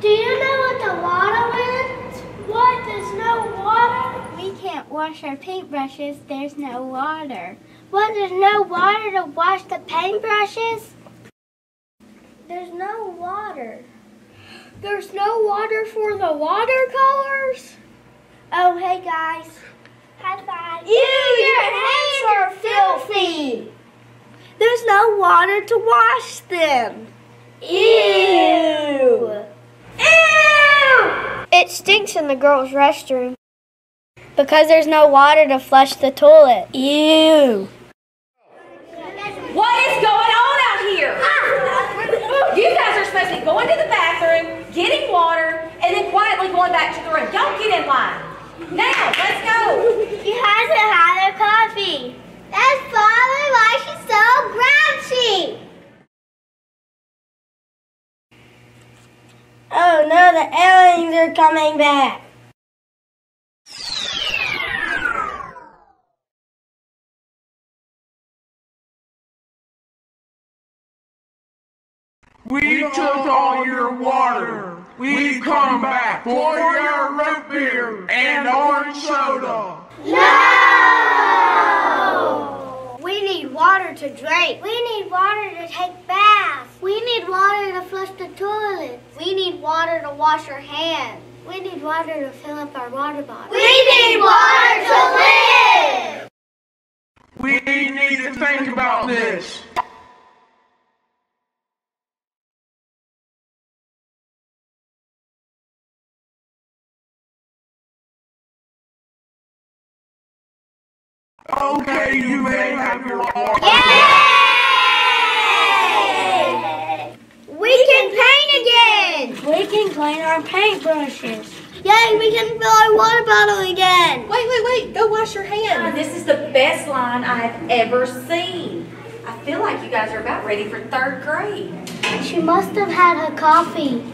Do you know what the water is? What? There's no water? We can't wash our paintbrushes. There's no water. What? There's no water to wash the paintbrushes? There's no water. There's no water for the watercolors? Oh, hey, guys. High five. Ew, your hands are filthy. There's no water to wash them. Ew. It stinks in the girls' restroom. Because there's no water to flush the toilet. Ew. What is going on out here? Ah! You guys are supposed to be going to the bathroom, getting water, and then quietly going back to the room. Don't get in line. Now, let's go. She hasn't had her coffee. That's probably why she's so grouchy. Oh no, the aliens are coming back. We took all your water. We come back for your root beer and orange soda. No! We need water to drink. We need water to take baths. We need water to flush the toilet. We need water to wash our hands. We need water to fill up our water bottle. We need water to live. We need to think about this. Okay, you may have your water. We can paint again! We can clean our paintbrushes. Yay, we can fill our water bottle again! Wait, wait, wait. Go wash your hands. Uh, this is the best line I have ever seen. I feel like you guys are about ready for third grade. She must have had her coffee.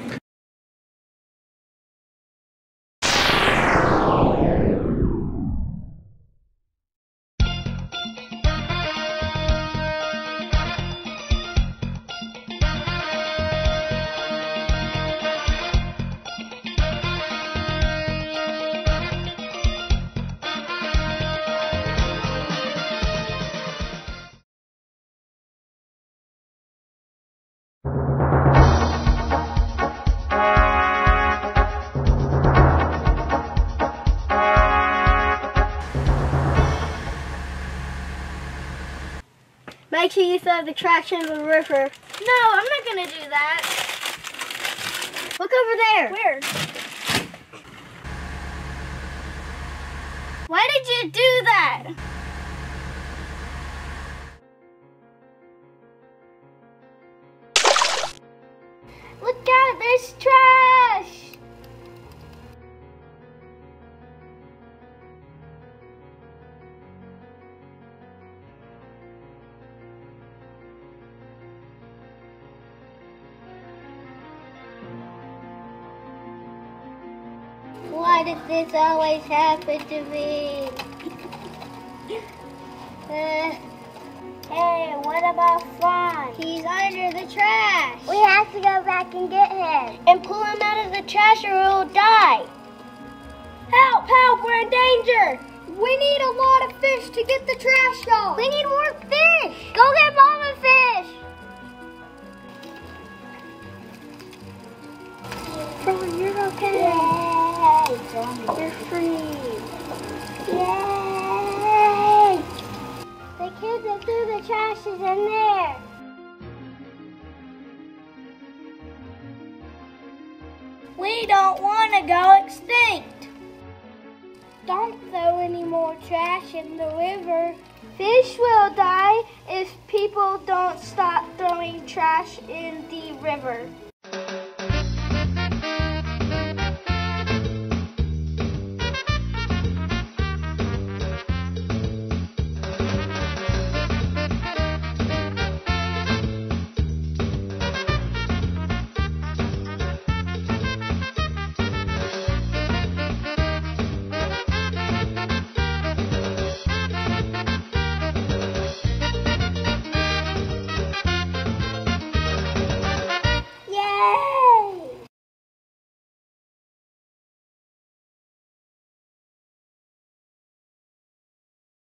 Make sure you throw the trash in the river. No, I'm not gonna do that. Look over there. Where? Why did you do that? Look out, there's trash! Why does this always happen to me? Uh, hey, what about Fawn? He's under the trash. We have to go back and get him. And pull him out of the trash or he'll die. Help, help, we're in danger. We need a lot of fish to get the trash out. We need more fish. Go get Mama Fish. Is in there. We don't want to go extinct. Don't throw any more trash in the river. Fish will die if people don't stop throwing trash in the river.